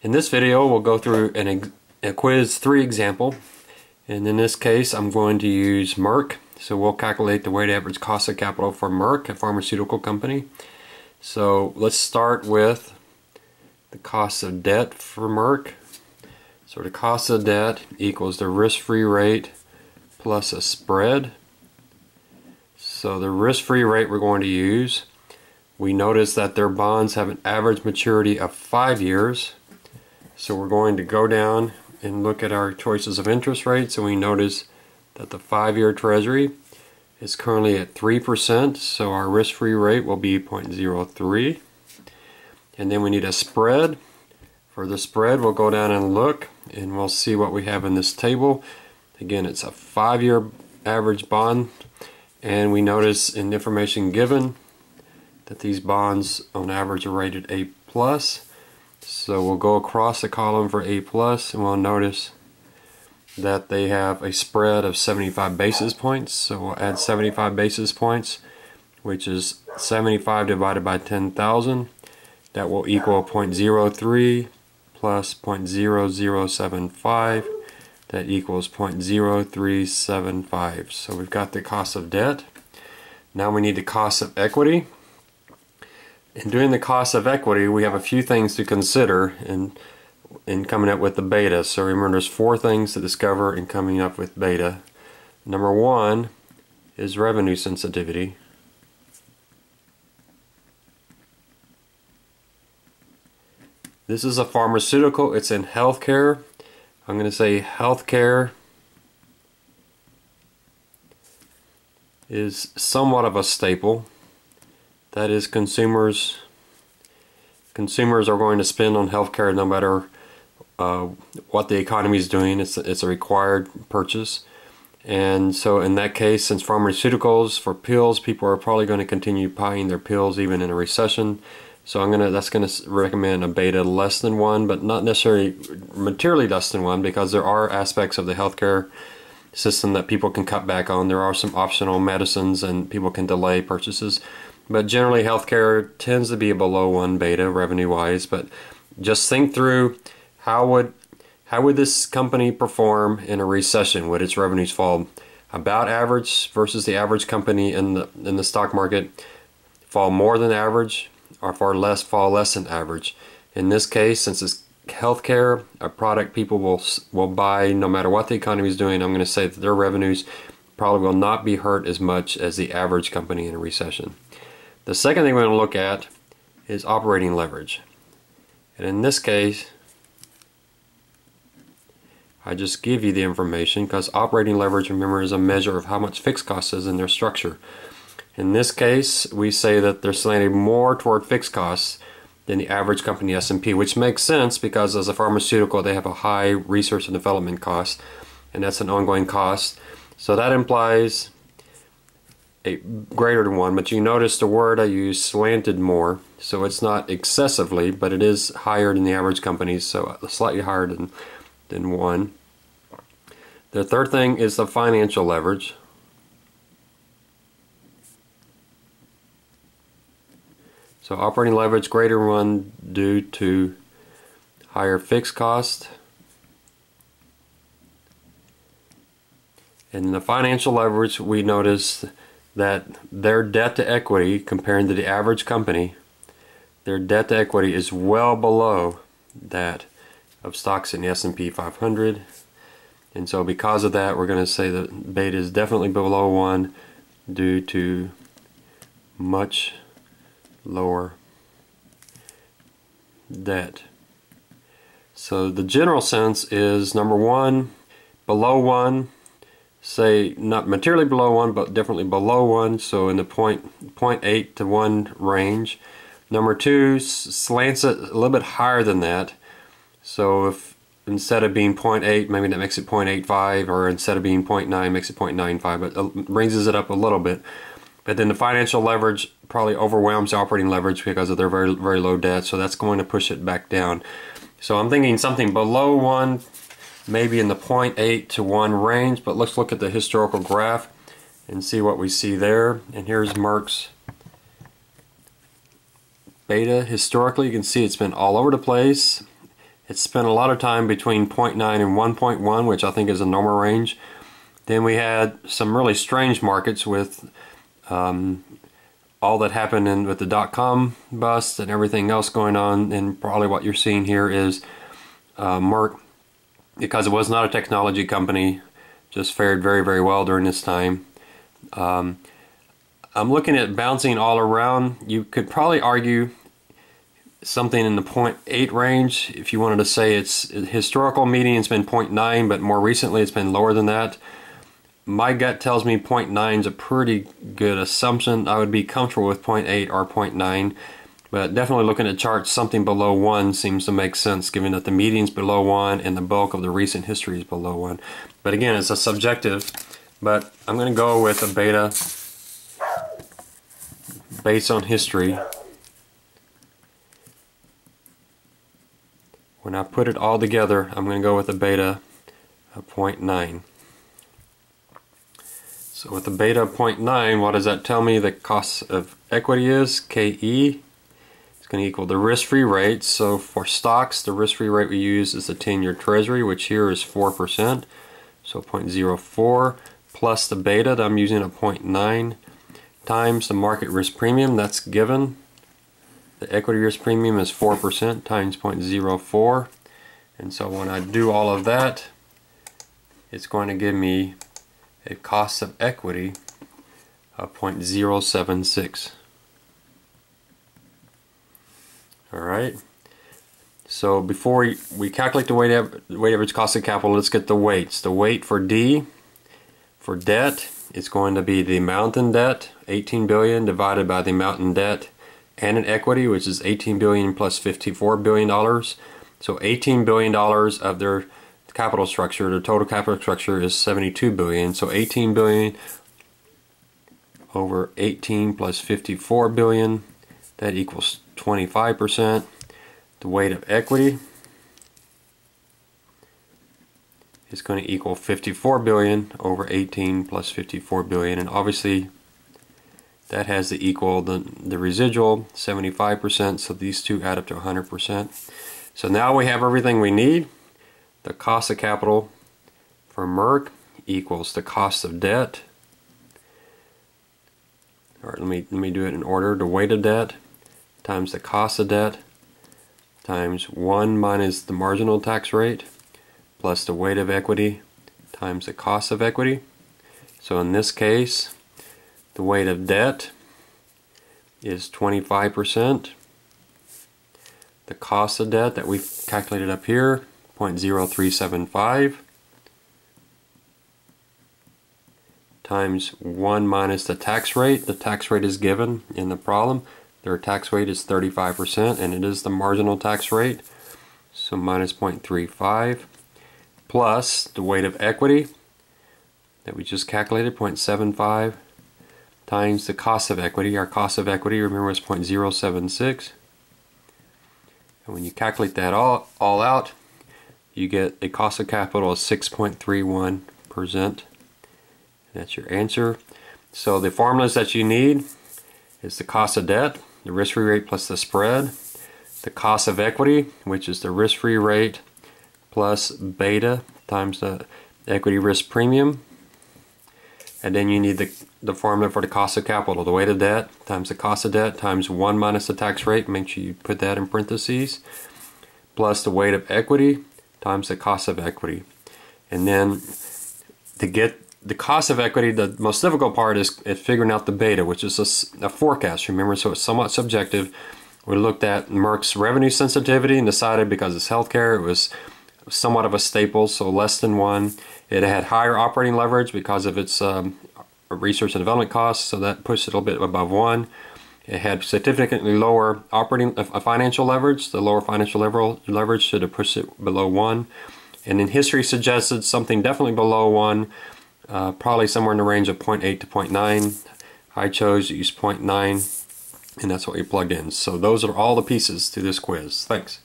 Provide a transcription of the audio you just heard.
In this video we'll go through an, a quiz 3 example and in this case I'm going to use Merck so we'll calculate the weighted average cost of capital for Merck, a pharmaceutical company. So let's start with the cost of debt for Merck. So the cost of debt equals the risk-free rate plus a spread. So the risk-free rate we're going to use, we notice that their bonds have an average maturity of five years. So we're going to go down and look at our choices of interest rates and we notice that the five-year treasury is currently at 3% so our risk-free rate will be 0.03 and then we need a spread. For the spread we'll go down and look and we'll see what we have in this table. Again it's a five-year average bond and we notice in information given that these bonds on average are rated A plus so we'll go across the column for A plus and we'll notice that they have a spread of 75 basis points. So we'll add 75 basis points, which is 75 divided by 10,000. That will equal 0.03 plus 0.0075. That equals 0.0375. So we've got the cost of debt. Now we need the cost of equity. In doing the cost of equity, we have a few things to consider. And in coming up with the beta. So remember there's four things to discover in coming up with beta. Number one is revenue sensitivity. This is a pharmaceutical, it's in healthcare. I'm going to say healthcare is somewhat of a staple. That is consumers consumers are going to spend on healthcare no matter uh, what the economy is doing. It's, it's a required purchase. And so in that case, since pharmaceuticals for pills, people are probably going to continue buying their pills even in a recession. So I'm gonna that's gonna recommend a beta less than one, but not necessarily materially less than one, because there are aspects of the healthcare system that people can cut back on. There are some optional medicines, and people can delay purchases. But generally, healthcare tends to be a below one beta revenue wise. But just think through how would how would this company perform in a recession? Would its revenues fall about average versus the average company in the in the stock market fall more than average or far less fall less than average? In this case, since it's healthcare, a product people will will buy no matter what the economy is doing, I'm going to say that their revenues probably will not be hurt as much as the average company in a recession. The second thing we're going to look at is operating leverage. And in this case, I just give you the information because operating leverage, remember, is a measure of how much fixed cost is in their structure. In this case, we say that they're slanted more toward fixed costs than the average company S&P, which makes sense because as a pharmaceutical, they have a high research and development cost, and that's an ongoing cost. So that implies a greater than one, but you notice the word I use slanted more, so it's not excessively, but it is higher than the average companies, so slightly higher than, than one. The third thing is the financial leverage. So operating leverage greater than one due to higher fixed cost. And the financial leverage, we notice that their debt to equity, comparing to the average company, their debt to equity is well below that of stocks in the S&P 500 and so because of that, we're going to say that beta is definitely below 1 due to much lower debt. So the general sense is number one, below 1, say not materially below 1, but definitely below 1, so in the point, 0.8 to 1 range. Number two, slants it a little bit higher than that. So if instead of being 0.8 maybe that makes it 0.85 or instead of being 0.9 makes it 0.95 but it raises it up a little bit but then the financial leverage probably overwhelms operating leverage because of their very very low debt so that's going to push it back down so I'm thinking something below 1 maybe in the 0.8 to 1 range but let's look at the historical graph and see what we see there and here's Merck's beta historically you can see it's been all over the place It spent a lot of time between 0.9 and 1.1, which I think is a normal range. Then we had some really strange markets with um, all that happened in, with the dot-com bust and everything else going on. And probably what you're seeing here is uh, Merck, because it was not a technology company, just fared very, very well during this time. Um, I'm looking at bouncing all around. You could probably argue something in the 0.8 range. If you wanted to say its historical median's been 0.9, but more recently it's been lower than that. My gut tells me 0.9 is a pretty good assumption. I would be comfortable with 0.8 or 0.9, but definitely looking at charts, something below 1 seems to make sense given that the median's below 1 and the bulk of the recent history is below 1. But again, it's a subjective, but I'm going to go with a beta based on history When I put it all together, I'm going to go with a beta of 0.9. So with the beta of 0.9, what does that tell me the cost of equity is? KE going to equal the risk-free rate. So for stocks, the risk-free rate we use is the 10-year treasury, which here is 4%. So 0.04 plus the beta that I'm using at 0.9 times the market risk premium that's given the equity risk premium is 4% times 0.04. And so when I do all of that, it's going to give me a cost of equity of 0.076. Alright, so before we, we calculate the average, weight average cost of capital, let's get the weights. The weight for D, for debt, is going to be the amount in debt, 18 billion divided by the amount in debt and in equity, which is 18 billion plus 54 billion dollars. So 18 billion dollars of their capital structure, their total capital structure is 72 billion. So 18 billion over 18 plus 54 billion, that equals 25%. The weight of equity is going to equal 54 billion over 18 plus 54 billion. And obviously that has the equal the, the residual 75% so these two add up to 100% so now we have everything we need. The cost of capital for Merck equals the cost of debt. All right let me let me do it in order. The weight of debt times the cost of debt times 1 minus the marginal tax rate plus the weight of equity times the cost of equity so in this case the weight of debt is 25%. The cost of debt that we've calculated up here, 0.0375 times 1 minus the tax rate. The tax rate is given in the problem. Their tax rate is 35% and it is the marginal tax rate. So minus 0.35 plus the weight of equity that we just calculated, 0.75 times the cost of equity. Our cost of equity, remember, is 0.076. And when you calculate that all, all out, you get a cost of capital of 6.31%. That's your answer. So the formulas that you need is the cost of debt, the risk-free rate plus the spread, the cost of equity, which is the risk-free rate plus beta times the equity risk premium, and then you need the, the formula for the cost of capital, the weight of debt times the cost of debt times 1 minus the tax rate, make sure you put that in parentheses, plus the weight of equity times the cost of equity. And then to get the cost of equity, the most difficult part is, is figuring out the beta, which is a, a forecast, remember, so it's somewhat subjective. We looked at Merck's revenue sensitivity and decided because it's healthcare, it was somewhat of a staple, so less than one. It had higher operating leverage because of its um, research and development costs, so that pushed it a little bit above one. It had significantly lower operating uh, financial leverage. The lower financial leverage should have pushed it below one. And then history suggested something definitely below one, uh, probably somewhere in the range of 0.8 to 0.9. I chose to use 0.9, and that's what we plugged in. So those are all the pieces to this quiz. Thanks.